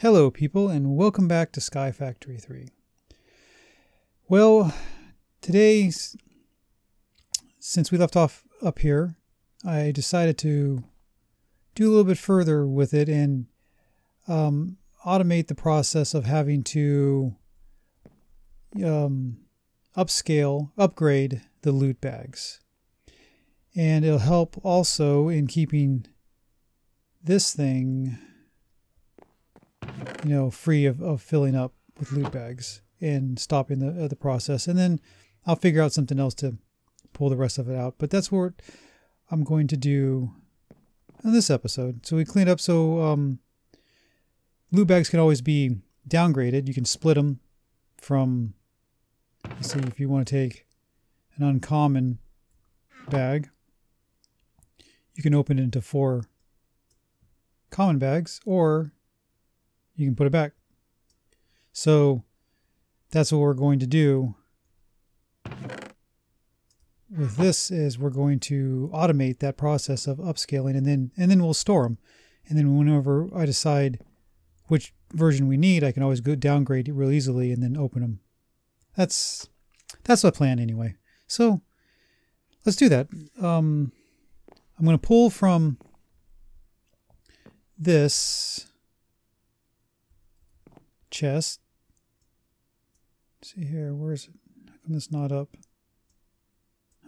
Hello, people, and welcome back to Sky Factory 3. Well, today, since we left off up here, I decided to do a little bit further with it and um, automate the process of having to um, upscale, upgrade the loot bags. And it'll help also in keeping this thing, you know, free of, of filling up with loot bags and stopping the, uh, the process. And then I'll figure out something else to pull the rest of it out. But that's what I'm going to do in this episode. So we cleaned up so um, loot bags can always be downgraded. You can split them from, let's see, if you want to take an uncommon bag, you can open it into four common bags or you can put it back. So that's what we're going to do with this is we're going to automate that process of upscaling and then and then we'll store them. And then whenever I decide which version we need, I can always go downgrade it real easily and then open them. That's that's my plan anyway. So let's do that. Um, I'm going to pull from this chest. Let's see here, where is it? How come it's not up?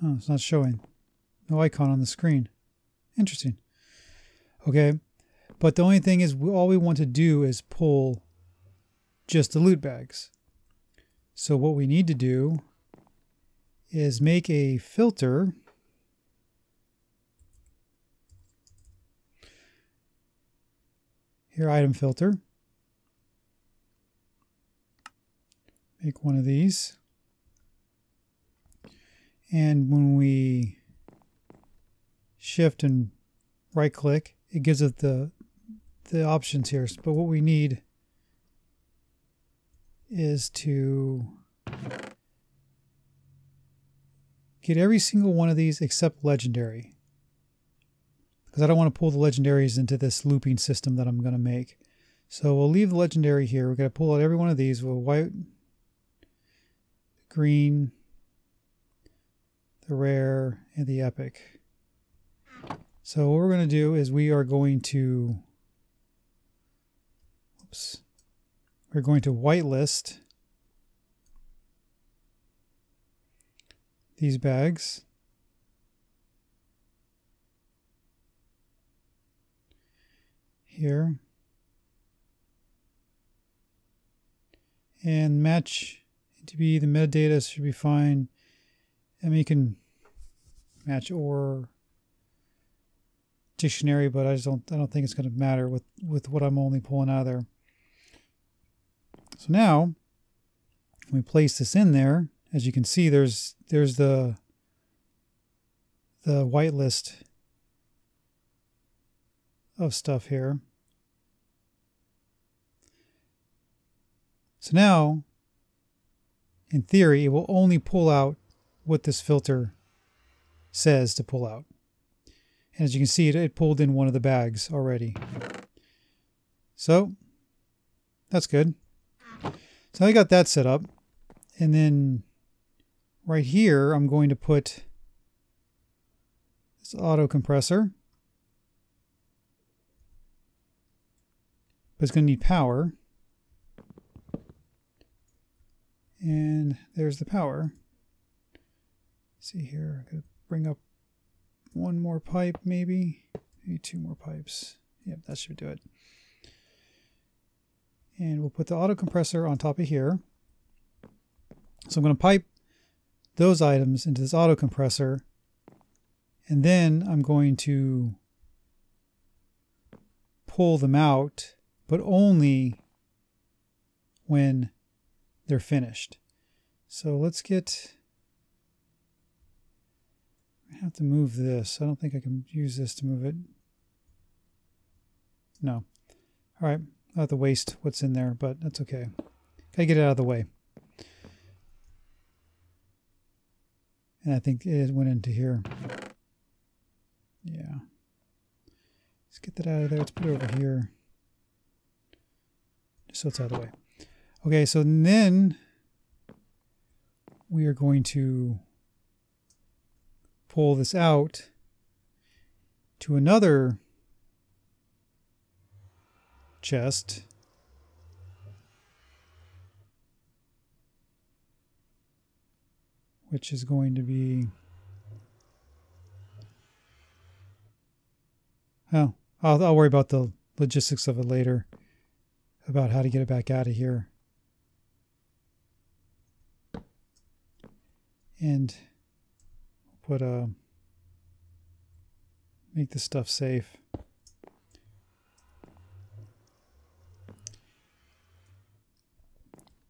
Oh, it's not showing. No icon on the screen. Interesting. Okay, but the only thing is, all we want to do is pull just the loot bags. So what we need to do is make a filter Here, item filter. Make one of these. And when we shift and right click, it gives us the, the options here. But what we need is to get every single one of these except legendary because I don't want to pull the legendaries into this looping system that I'm going to make. So we'll leave the legendary here. We're going to pull out every one of these. We'll white, green, the rare, and the epic. So what we're going to do is we are going to, oops, we're going to whitelist these bags. here. And match be the metadata should be fine. I mean, you can match or dictionary, but I just don't I don't think it's going to matter with with what I'm only pulling out of there. So now we place this in there. As you can see, there's there's the the whitelist of stuff here. So now, in theory, it will only pull out what this filter says to pull out. And as you can see, it, it pulled in one of the bags already. So, that's good. So I got that set up. And then right here, I'm going to put this auto compressor. But it's going to need power. And there's the power. see here, I'm going to bring up one more pipe maybe. Maybe two more pipes. Yep, that should do it. And we'll put the auto compressor on top of here. So I'm going to pipe those items into this auto compressor. And then I'm going to pull them out, but only when they're finished. So let's get, I have to move this. I don't think I can use this to move it. No. All right. I have to waste what's in there, but that's okay. Gotta get it out of the way. And I think it went into here. Yeah. Let's get that out of there. Let's put it over here. Just so it's out of the way. Okay, so then we are going to pull this out to another chest. Which is going to be Oh, I'll, I'll worry about the logistics of it later, about how to get it back out of here. And put a, make this stuff safe.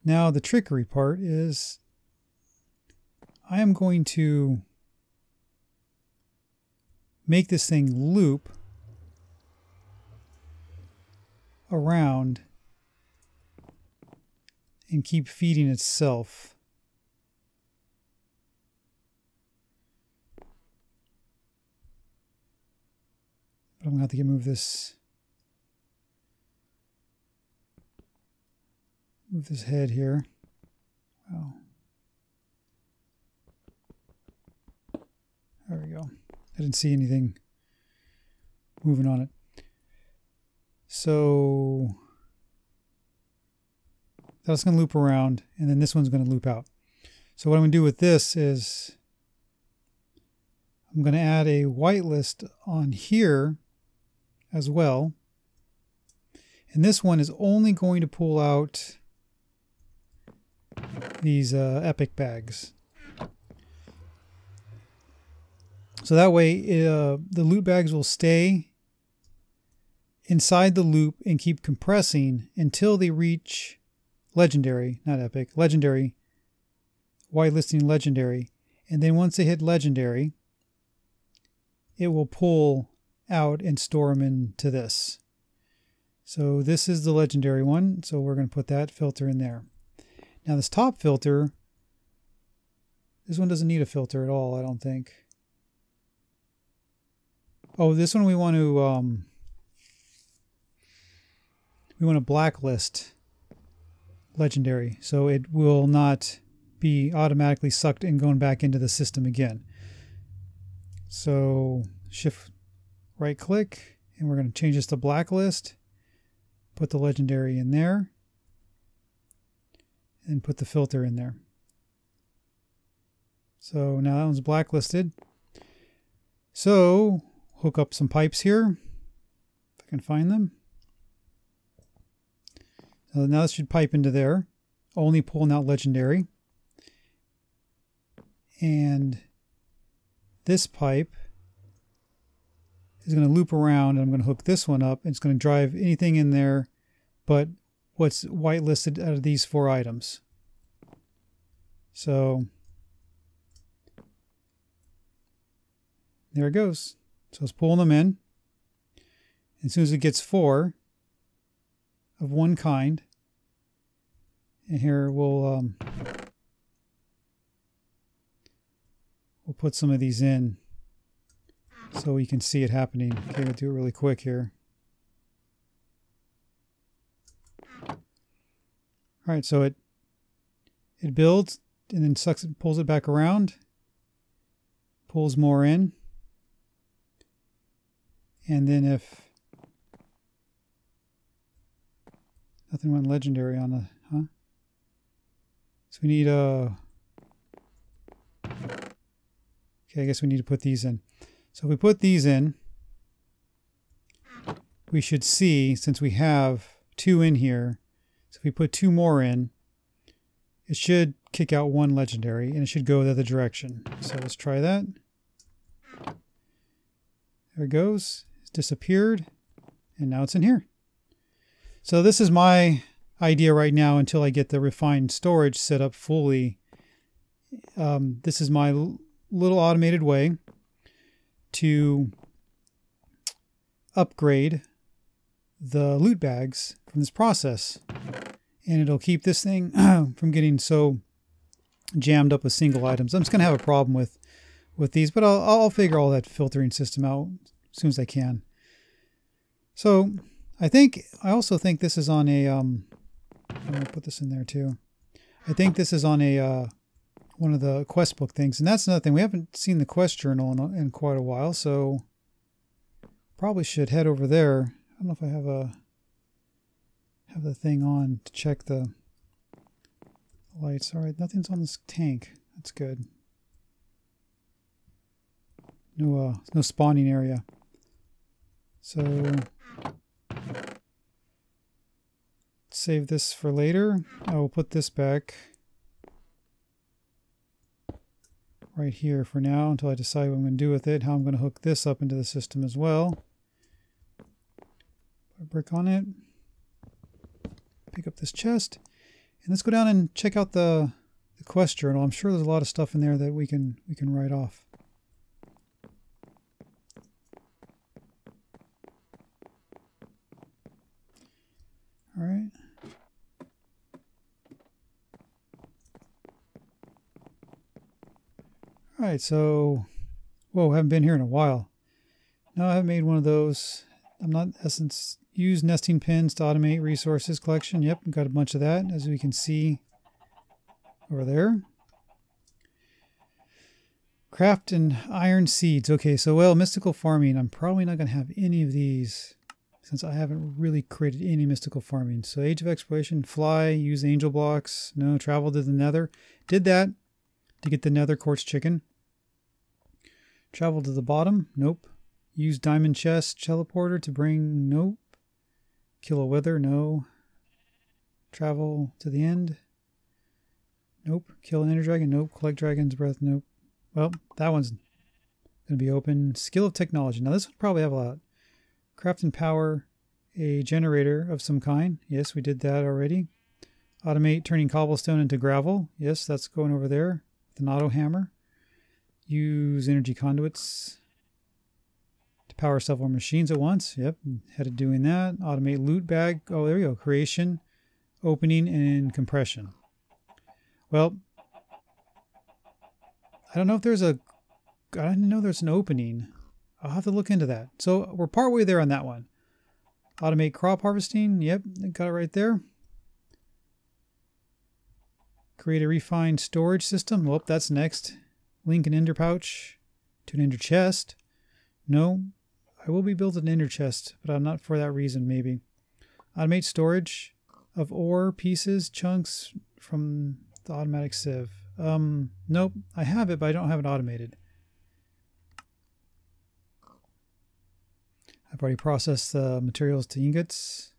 Now the trickery part is I am going to make this thing loop around and keep feeding itself. I'm going to have to get move this move this head here. Wow. There we go. I didn't see anything moving on it. So that's going to loop around and then this one's going to loop out. So what I'm going to do with this is I'm going to add a whitelist on here as well. And this one is only going to pull out these uh, epic bags. So that way uh, the loot bags will stay inside the loop and keep compressing until they reach legendary, not epic, legendary, whitelisting legendary. And then once they hit legendary, it will pull out and store them into this. So this is the legendary one. So we're going to put that filter in there. Now this top filter, this one doesn't need a filter at all, I don't think. Oh, this one we want to um, we want to blacklist legendary so it will not be automatically sucked and going back into the system again. So shift right click and we're going to change this to blacklist. Put the legendary in there and put the filter in there. So now that one's blacklisted. So hook up some pipes here if I can find them. So now this should pipe into there, only pulling out legendary. And this pipe is going to loop around and I'm going to hook this one up. And it's going to drive anything in there but what's whitelisted out of these four items. So there it goes. So it's pulling them in. As soon as it gets four, of one kind. And here we'll um, we'll put some of these in so we can see it happening. Okay, we'll do it really quick here. All right, so it it builds and then sucks it, pulls it back around, pulls more in, and then if Nothing went legendary on the, huh? So we need a, uh, okay, I guess we need to put these in. So if we put these in, we should see, since we have two in here, so if we put two more in, it should kick out one legendary and it should go the other direction. So let's try that. There it goes. It's disappeared. And now it's in here. So this is my idea right now until I get the refined storage set up fully. Um, this is my little automated way to upgrade the loot bags from this process. And it'll keep this thing from getting so jammed up with single items. I'm just going to have a problem with, with these, but I'll, I'll figure all that filtering system out as soon as I can. So I think I also think this is on a um, I'm gonna put this in there too. I think this is on a uh, one of the quest book things, and that's another thing. We haven't seen the quest journal in, in quite a while, so probably should head over there. I don't know if I have a have the thing on to check the lights. All right, nothing's on this tank. That's good. No, uh, no spawning area. So save this for later. I will put this back right here for now until I decide what I'm going to do with it, how I'm going to hook this up into the system as well. Put a brick on it. Pick up this chest. And let's go down and check out the, the quest journal. I'm sure there's a lot of stuff in there that we can we can write off. All right. All right, so, whoa, haven't been here in a while. No, I haven't made one of those. I'm not, essence, use nesting pens to automate resources collection. Yep, got a bunch of that, as we can see over there. Craft and iron seeds. Okay, so, well, mystical farming. I'm probably not going to have any of these since I haven't really created any mystical farming. So Age of Exploration, fly, use angel blocks, no, travel to the nether. Did that to get the nether quartz chicken. Travel to the bottom, nope. Use diamond chest teleporter to bring, nope. Kill a wither, no. Travel to the end, nope. Kill an ender dragon, nope. Collect dragon's breath, nope. Well, that one's going to be open. Skill of technology. Now this would probably have a lot. Craft and power a generator of some kind. Yes, we did that already. Automate turning cobblestone into gravel. Yes, that's going over there with an auto hammer. Use energy conduits to power several machines at once. Yep, headed doing that. Automate loot bag. Oh, there we go. Creation, opening, and compression. Well, I don't know if there's a. I didn't know there's an opening. I'll have to look into that. So we're partway there on that one. Automate crop harvesting. Yep, got it right there. Create a refined storage system. Well, that's next. Link an ender pouch to an ender chest. No, I will be building an ender chest, but I'm not for that reason, maybe. Automate storage of ore pieces, chunks from the automatic sieve. Um, nope, I have it, but I don't have it automated. I've already processed the materials to ingots.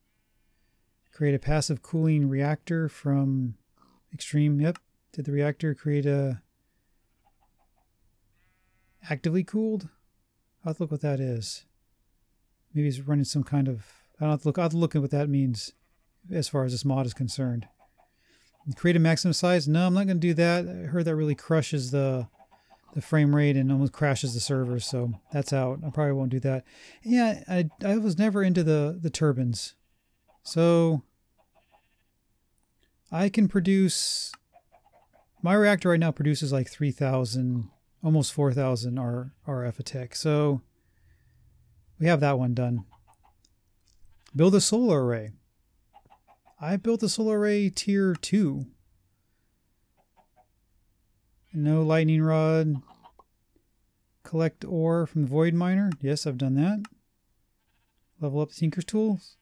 Create a passive cooling reactor from extreme. Yep. Did the reactor create a actively cooled? I'll have to look what that is. Maybe it's running some kind of. I don't have to look. I'll have to look at what that means as far as this mod is concerned. Create a maximum size. No, I'm not going to do that. I heard that really crushes the the frame rate and almost crashes the server, so that's out. I probably won't do that. Yeah, I, I was never into the, the turbines. So I can produce, my reactor right now produces like 3,000, almost 4,000 R, RF a tick. So we have that one done. Build a solar array. I built a solar array tier 2. No lightning rod. Collect ore from the void miner. Yes, I've done that. Level up the tinker's tools.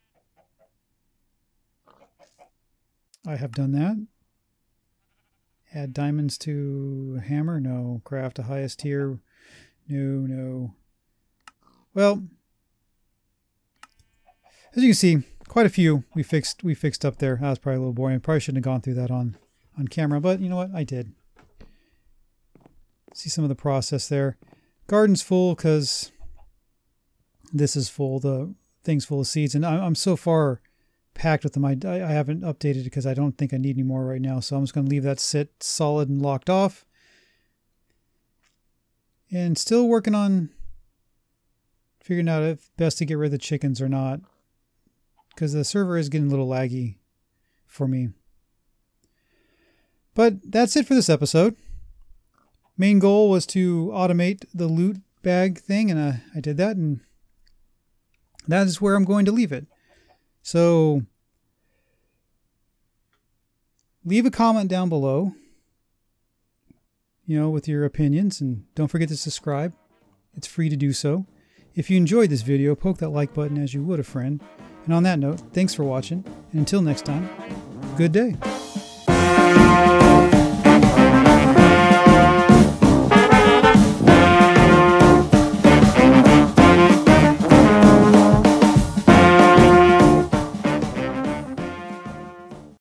I have done that. Add diamonds to hammer. No. Craft a highest tier. No, no. Well, as you can see, quite a few we fixed we fixed up there. That was probably a little boring. Probably shouldn't have gone through that on on camera, but you know what? I did. See some of the process there. Garden's full because this is full. The thing's full of seeds, and I'm so far packed with them. I, I haven't updated it because I don't think I need any more right now. So I'm just going to leave that sit solid and locked off. And still working on figuring out if best to get rid of the chickens or not. Because the server is getting a little laggy for me. But that's it for this episode. Main goal was to automate the loot bag thing, and I, I did that, and that is where I'm going to leave it. So leave a comment down below, you know, with your opinions, and don't forget to subscribe. It's free to do so. If you enjoyed this video, poke that like button as you would a friend. And on that note, thanks for watching, and until next time, good day.